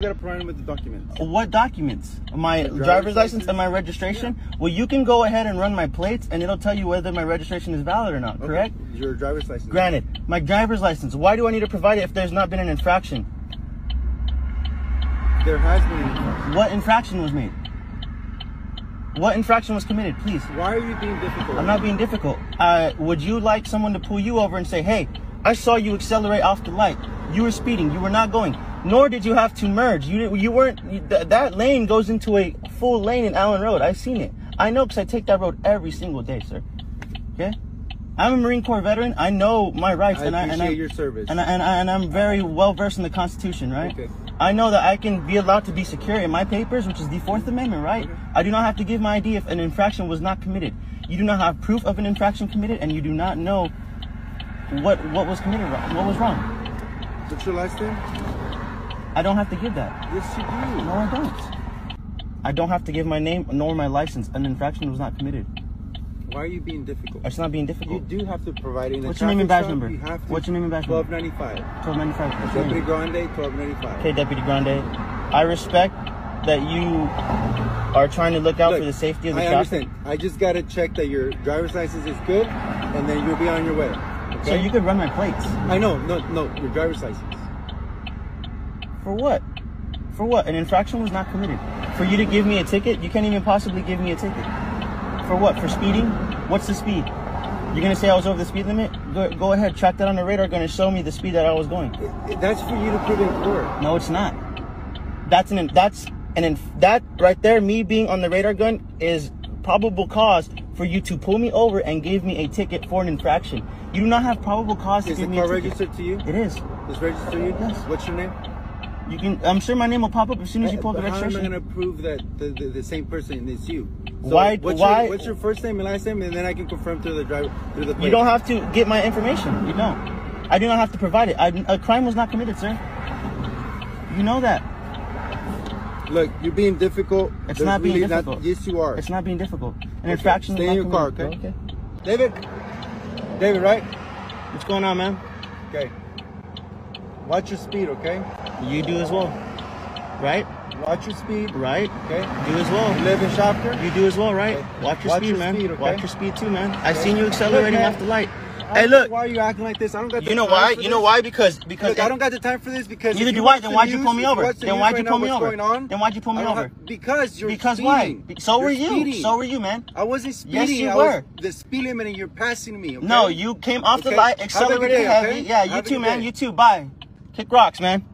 You gotta provide him with the documents. What documents? My driver's driver's, license license? and my registration? Well, you can go ahead and run my plates and it'll tell you whether my registration is valid or not, Okay. correct? Your driver's license. Granted, my driver's license, why do I need to provide it if there's not been an infraction? There has been an infraction. What infraction was made? What infraction was committed, please? Why are you being difficult? I'm not being difficult. Uh, would you like someone to pull you over and say, hey, I saw you accelerate off the light. You were speeding. You were not going. Nor did you have to merge. You you weren't. You, th- that lane goes into a full lane in Allen Road. I've seen it. I know because I take that road every single day, sir. Okay. I'm a Marine Corps veteran. I know my rights, I and I and I, your service. and I, and, I, and I'm very well versed in the Constitution, right? Okay. I know that I can be allowed to be secure in my papers, which is the Fourth Amendment, right? Okay. I do not have to give my ID if an infraction was not committed. You do not have proof of an infraction committed, and you do not know what what was committed wrong. What was wrong? What's your last name? I don't have to give that. Yes, you do. No, I don't. I don't have to give my name nor my license. An infraction was not committed. Why are you being difficult? It's not being difficult. You do have to provide in a What's your name and badge number? You have to. What's your name and badge number? 1295. Twelve ninety five. Deputy? Grande, 1295. Okay, Deputy Grande. I respect that you are trying to look out Look, for the safety of the I traffic. understand. I just gotta check that your driver's license is good, and then you'll be on your way. So you could run my plates. I know. No, no. Your driver's license. For what? For what? An infraction was not committed. For you to give me a ticket, you can't even possibly give me a ticket. For what? For speeding? What's the speed? You're gonna say I was over the speed limit? Go, go ahead, track that on the radar. Gonna show me the speed that I was going. That's for you to prove in court. No, it's not. That's an that's an inf- that right there. Me being on the radar gun is probable cause for you to pull me over and give me a ticket for an infraction. You do not have probable cause to Is the give me a car ticket. registered to you? It is. It's registered to you? Yes. What's your name? You can. I'm sure my name will pop up as soon as you eh, pull the But how am I gonna prove that the, the, the same person is you? Why- What's why- Your, what's your first name and last name, and then I can confirm through the driver through the. Plate. You don't have to get my information. You don't. I do not have to provide it. I, a crime was not committed, sir. You know that. Look, you're being difficult. It's There's not being really difficult. yes, you are. It's not being difficult. An Okay, infraction. stay in your car, committed. okay? David. David, right? What's going on, man? Okay. Watch your speed, okay? You do as well. Right? Watch your speed, Right? okay? Do as You well. live in Shopper? You do as well, right? Okay. Watch your Watch speed, your man. speed, okay? Watch your speed too, man. I Okay. seen you accelerating Look, off the light. Hey, look. Why are you acting like this? I don't got the You know why? You know why? Because because Look, I don't got the time for this because Neither do you I. Then why'd you pull me over? Then why'd you pull me over? Then why'd you pull me over? because you're because why? So were you. So were you, man. I wasn't speeding. Yes, you I were. The speed limit and you're passing me. No, you came off the light, accelerated heavy. Yeah, you too, man. You too. Bye. Kick rocks, man.